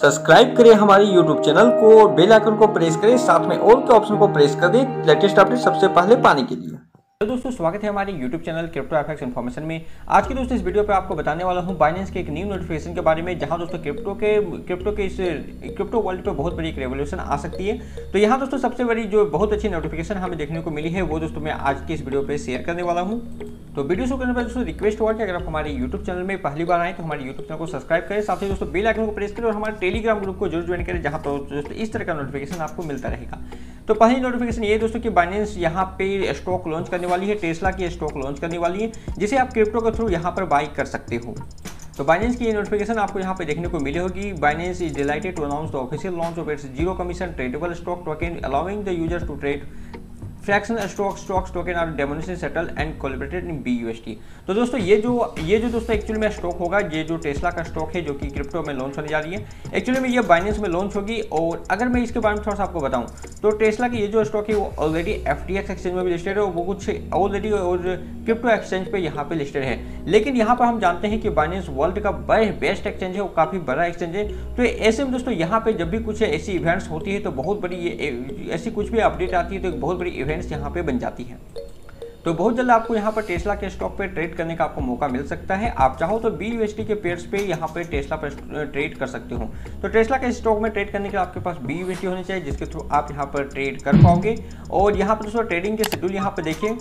Subscribe करें हमारे YouTube channel को और बेल आइकन को प्रेस करें, साथ में ऑल के ऑप्शन को प्रेस कर दें, लेटेस्ट अपडेट सबसे पहले पाने के लिए। तो दोस्तों, स्वागत है हमारे YouTube channel crypto FX information में। आज की दोस्तों, इस वीडियो पे आपको बताने वाला हूँ बाइनेंस के एक न्यू नोटिफिकेशन के बारे में, जहाँ दोस्तों क्रिप्टो के क्रिप्टो के इस क्रिप्टो वर्ल्ड पे बहुत बड़ी एक रेवोल्यूशन आ सकती है। तो यहाँ दोस्तों, सबसे बड़ी जो बहुत अच्छी नोटिफिकेशन हमें देखने को मिली है, वो दोस्तों मैं आज की इस वीडियो पर शेयर करने वाला हूँ। तो वीडियो शुरू करने पर दोस्तों रिक्वेस्ट हुआ कि अगर आप हमारे यूट्यूब चैनल में पहली बार आए तो हमारे यूट्यूब चैनल को सब्सक्राइब करें। साथ ही दोस्तों बेल आइकन को प्रेस करें और हमारे टेलीग्राम ग्रुप को ज़रूर ज्वाइन करें, जहाँ पर दोस्तों, इस तरह का नोटिफिकेशन आपको मिलता रहेगा। तो पहली नोटिफिकेशन ये दोस्तों कि बाइनेंस यहाँ पे स्टॉक लॉन्च करने वाली है टेस्ला की स्टॉक लॉन्च करने वाली है, जिसे आप क्रिप्टो के थ्रू यहाँ पर बाई कर सकते हो। तो बाइनेंस की ये नोटिफिकेशन आपको यहाँ पे देखने को मिली होगी। Binance is delighted to announce the official launch of its zero commission tradable stock token allowing the users to trade fractional stock stocks token are denomination settle and calibrated in B तो दोस्तों, ये जो ये जो दोस्तों actually में stock होगा, ये जो टेस्ला का स्टॉक है, जो कि क्रिप्टो में लॉन्च होने जा रही है एक्चुअली में ये बाइनेंस में लॉन्च होगी और अगर मैं इसके बारे में थोड़ा सा आपको बताऊँ तो टेस्ला की ये जो स्टॉक है, वो ऑलरेडी FTX एक्सचेंज में भी लिस्टेड है वो कुछ ऑलरेडी और क्रिप्टो एक्सचेंज पर यहाँ पर लिस्टेड है। लेकिन यहाँ पर हम जानते हैं कि बाइनेंस वर्ल्ड का बेस्ट एक्सचेंज है, वो काफ़ी बड़ा एक्सचेंज है। तो ऐसे में दोस्तों, यहाँ पे जब भी कुछ ऐसी इवेंट्स होती है तो बहुत बड़ी ये ऐसी कुछ भी अपडेट आती है तो बहुत बड़ी इवेंट्स यहाँ पे बन जाती है। तो बहुत जल्द आपको यहाँ पर टेस्ला के स्टॉक पे ट्रेड करने का आपको मौका मिल सकता है। आप चाहो तो बी के पेयर्स पे यहाँ पे टेस्ला पर ट्रेड कर सकते हो। तो टेस्ला के स्टॉक में ट्रेड करने के लिए आपके पास बी होनी चाहिए, जिसके थ्रू आप यहाँ पर ट्रेड कर पाओगे। और यहाँ पर दोस्तों ट्रेडिंग के शेड्यूल यहाँ पर देखिए।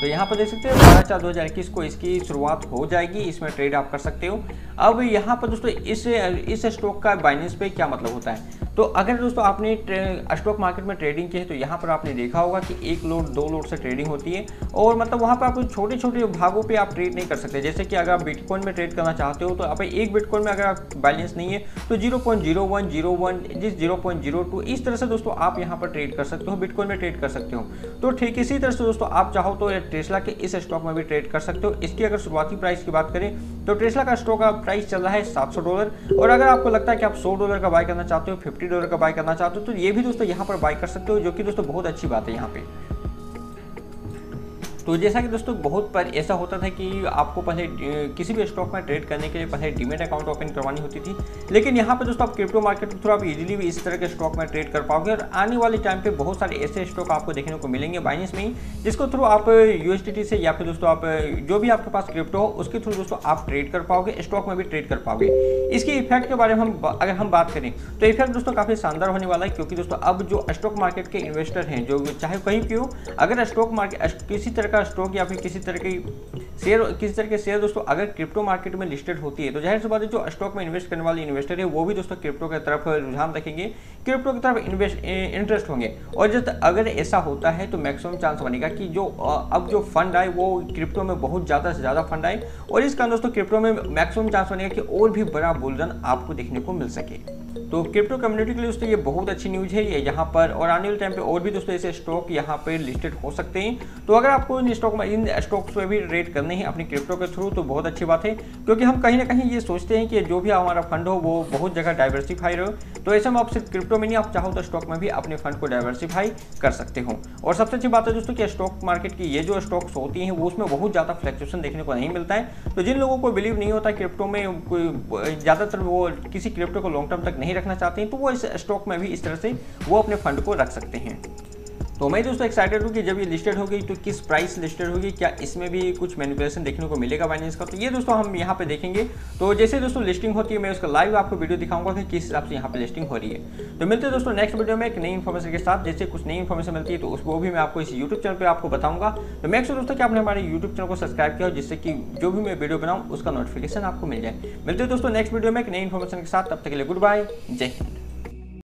तो यहाँ पर देख सकते हैं, बारह चार दो हज़ार इक्कीस को इसकी शुरुआत हो जाएगी, इसमें ट्रेड आप कर सकते हो। अब यहाँ पर दोस्तों, इस इस स्टॉक का बाइनेंस पे क्या मतलब होता है? तो अगर दोस्तों आपने स्टॉक मार्केट में ट्रेडिंग की है तो यहाँ पर आपने देखा होगा कि एक लोड, दो लोड से ट्रेडिंग होती है। और मतलब वहाँ पर आप छोटे छोटे भागों पे आप ट्रेड नहीं कर सकते। जैसे कि अगर आप बिटकॉइन में ट्रेड करना चाहते हो तो आप एक बिटकॉइन में अगर आप बैलेंस नहीं है तो zero point zero one zero one जिस ज़ीरो पॉइंट ज़ीरो टू इस तरह से दोस्तों आप यहाँ पर ट्रेड कर सकते हो बिटकॉइन में ट्रेड कर सकते हो। तो ठीक, इसी तरह से दोस्तों आप चाहो तो टेस्ला के इस स्टॉक में भी ट्रेड कर सकते हो। इसकी अगर शुरुआती प्राइस की बात करें तो टेस्ला का स्टॉक का प्राइस चल रहा है सात सौ डॉलर और अगर आपको लगता है कि आप सौ डॉलर का बाय करना चाहते हो फिफ्टी डॉलर का बाय करना चाहते हो तो ये भी दोस्तों यहाँ पर बाय कर सकते हो, जो कि दोस्तों बहुत अच्छी बात है यहाँ पे। तो जैसा कि दोस्तों, बहुत पर ऐसा होता था कि आपको पहले किसी भी स्टॉक में ट्रेड करने के लिए पहले डीमेट अकाउंट ओपन करवानी होती थी। लेकिन यहाँ पर दोस्तों, आप क्रिप्टो मार्केट में थोड़ा आप इजीली भी इस तरह के स्टॉक में ट्रेड कर पाओगे और आने वाले टाइम पे बहुत सारे ऐसे स्टॉक आपको देखने को मिलेंगे बाइनेंस में ही, जिसको थ्रू आप यू से या फिर दोस्तों आप जो भी आपके पास क्रिप्टो हो, उसके थ्रू दोस्तों आप ट्रेड कर पाओगे स्टॉक में भी ट्रेड कर पाओगे। इसके इफ़ेक्ट के बारे में हम अगर हम बात करें तो इफ़ेक्ट दोस्तों काफ़ी शानदार होने वाला है, क्योंकि दोस्तों, अब जो स्टॉक मार्केट के इन्वेस्टर हैं, जो चाहे कहीं भी हो, अगर स्टॉक मार्केट किसी तरह का स्टॉक या फिर किसी तरह की शेयर किसी तरह के शेयर दोस्तों, अगर क्रिप्टो मार्केट में लिस्टेड होती है तो ज़ाहिर सी बात है जो स्टॉक में इन्वेस्ट करने वाले इन्वेस्टर है, वो भी दोस्तों क्रिप्टो की तरफ़ रुझान रखेंगे। क्रिप्टो की तरफ़ इन्वेस्ट इंटरेस्ट होंगे। और जब अगर ऐसा होता है तो मैक्सिमम चांस बनेगा कि जो अब जो फंड आए, वो क्रिप्टो में बहुत ज़्यादा से ज़्यादा फंड आए। और इस कारण दोस्तों क्रिप्टो में मैक्सिमम चांस बनेगा कि और भी बड़ा बुलरन आपको देखने को मिल सके। तो क्रिप्टो कम्युनिटी के लिए दोस्तों, ये बहुत अच्छी न्यूज़ है ये यहाँ पर। और आने वाले टाइम पे और भी दोस्तों ऐसे स्टॉक यहाँ पे लिस्टेड हो सकते हैं। तो अगर आपको इन स्टॉक में इन स्टॉक्स में भी रेट करने हैं अपनी क्रिप्टो के थ्रू तो बहुत अच्छी बात है। क्योंकि हम कहीं ना कहीं ये सोचते हैं कि जो भी हमारा फंड हो, वो बहुत जगह डाइवर्सिफाई रहो। तो ऐसे में आप सिर्फ़ क्रिप्टो में नहीं आप चाहो तो स्टॉक में भी अपने फंड को डाइवर्सिफाई कर सकते हो। और सबसे अच्छी बात है दोस्तों कि स्टॉक मार्केट की ये जो स्टॉक्स होती हैं, वो उसमें बहुत ज़्यादा फ्लैक्चुएशन देखने को नहीं मिलता है। तो जिन लोगों को बिलीव नहीं होता क्रिप्टो में कोई, ज़्यादातर वो किसी क्रिप्टो को लॉन्ग टर्म तक नहीं रखना चाहते हैं तो वो इस स्टॉक में भी इस तरह से वो अपने फंड को रख सकते हैं। तो मैं दोस्तों एक्साइटेड हूँ कि जब ये लिस्टेड होगी तो किस प्राइस लिस्टेड होगी, क्या इसमें भी कुछ मैनिपुलेशन देखने को मिलेगा बाइनेंस का? तो ये दोस्तों हम यहाँ पे देखेंगे। तो जैसे दोस्तों लिस्टिंग होती है, मैं उसका लाइव आपको वीडियो दिखाऊँगा कि किस हिसाब से यहाँ पे लिस्टिंग हो रही है। तो मिलते हैं दोस्तों नेक्स्ट वीडियो में एक नई इन्फॉर्मेशन के साथ। जैसे कुछ नई इन्फॉर्मेशन मिलती है तो उसको भी मैं आपको इस यूट्यूब चैनल पर आपको बताऊँगा। तो मैं दोस्तों कि आपने हमारे यूट्यूब चैनल को सब्सक्राइब किया जिससे कि जो भी मैं वीडियो बनाऊँ, उसका नोटिफिकेशन आपको मिल जाए। मिलते हैं दोस्तों नेक्स्ट वीडियो में एक नई इन्फॉर्मेशन के साथ। तब तक के लिए गुड बाय जय हिंद।